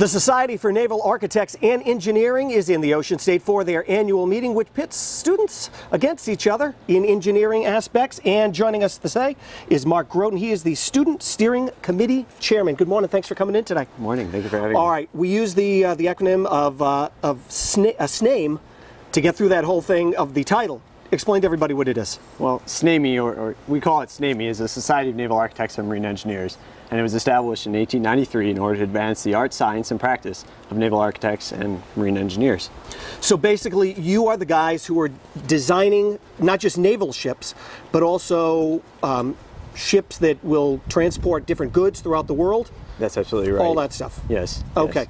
The Society for Naval Architects and Engineering is in the Ocean State for their annual meeting, which pits students against each other in engineering aspects. And joining us today is Mark Groten. He is the Student Steering Committee Chairman. Good morning. Thanks for coming in today. Good morning. Thank you for having All me. All right. we use the uh, the acronym of uh, of SNA- uh, SNAME to get through that whole thing of the title. Explain to everybody what it is. Well, SNAME, or, or we call it SNAME, is the Society of Naval Architects and Marine Engineers, and it was established in 1893 in order to advance the art, science, and practice of naval architects and marine engineers. So basically, you are the guys who are designing not just naval ships, but also um, ships that will transport different goods throughout the world, That's absolutely right. all that stuff. Yes. Okay. yes.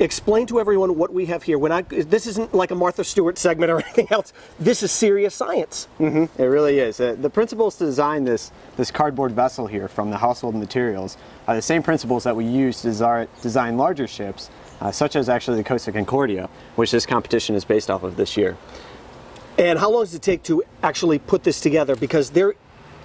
Explain to everyone what we have here. We're not, this isn't like a Martha Stewart segment or anything else. This is serious science. It really is. Uh, the principles to design this, this cardboard vessel here from the household materials are the same principles that we use to desi- design larger ships, uh, such as actually the Costa Concordia, which this competition is based off of this year. And how long does it take to actually put this together? Because there,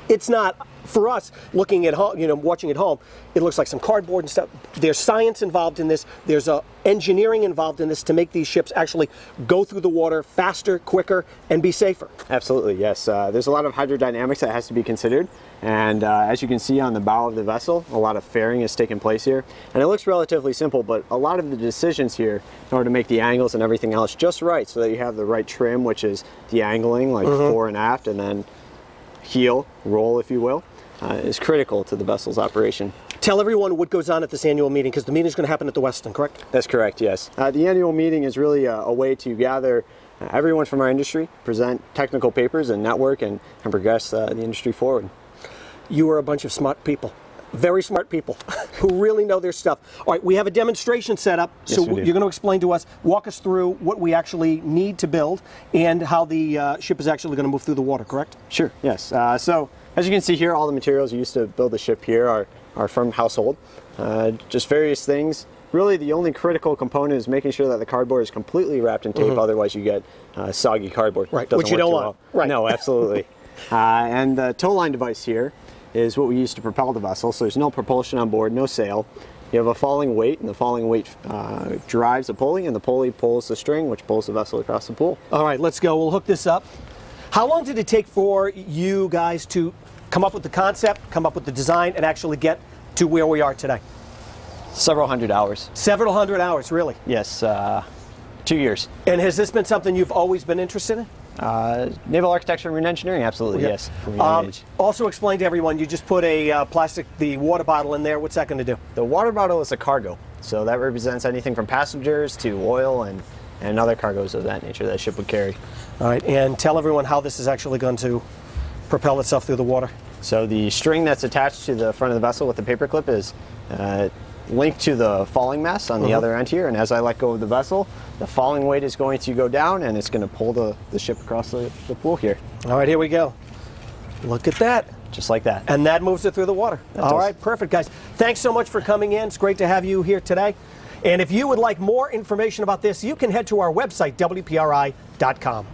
it's not for us looking at home, you know, watching at home. It looks like some cardboard and stuff. There's science involved in this. There's a engineering involved in this to make these ships actually go through the water faster, quicker, and be safer. Absolutely, yes. Uh, there's a lot of hydrodynamics that has to be considered, and uh, as you can see on the bow of the vessel, a lot of fairing has taken place here. And it looks relatively simple, but a lot of the decisions here, in order to make the angles and everything else just right, so that you have the right trim, which is the angling, like fore and aft, and then heel, roll, if you will, uh, is critical to the vessel's operation. Tell everyone what goes on at this annual meeting because the meeting is going to happen at the Westin, correct? That's correct, yes. Uh, the annual meeting is really a, a way to gather uh, everyone from our industry, present technical papers and network, and, and progress uh, the industry forward. You are a bunch of smart people. Very smart people who really know their stuff. All right, we have a demonstration set up. so Yes, do. you're going to explain to us, walk us through what we actually need to build and how the uh, ship is actually going to move through the water, correct? Sure, yes. Uh, so, as you can see here, all the materials used to build the ship here are, are from household. Uh, just various things. Really, the only critical component is making sure that the cardboard is completely wrapped in tape, otherwise, you get uh, soggy cardboard. Right, Doesn't which you don't want. well. Right. No, absolutely. uh, and the tow line device here is what we use to propel the vessel, so there's no propulsion on board, no sail. You have a falling weight, and the falling weight uh, drives the pulley, and the pulley pulls the string, which pulls the vessel across the pool. All right, let's go. We'll hook this up. How long did it take for you guys to come up with the concept, come up with the design, and actually get to where we are today? Several hundred hours. Several hundred hours, really. Yes, uh, two years. And has this been something you've always been interested in? Uh, naval architecture and marine engineering, absolutely, yes. A young Um, also, explain to everyone you just put a uh, plastic, the water bottle in there. What's that going to do? The water bottle is a cargo, so that represents anything from passengers to oil and, and other cargoes of that nature that a ship would carry. All right, and tell everyone how this is actually going to propel itself through the water. So the string that's attached to the front of the vessel with the paper clip is uh, linked to the falling mass on the Uh-huh. other end here, and as I let go of the vessel, the falling weight is going to go down and it's going to pull the, the ship across the, the pool here, All right, here we go. Look at that. just like that. And that moves it through the water. All does. right, perfect, guys. Thanks so much for coming in. It's great to have you here today. And if you would like more information about this, you can head to our website, WPRI.com.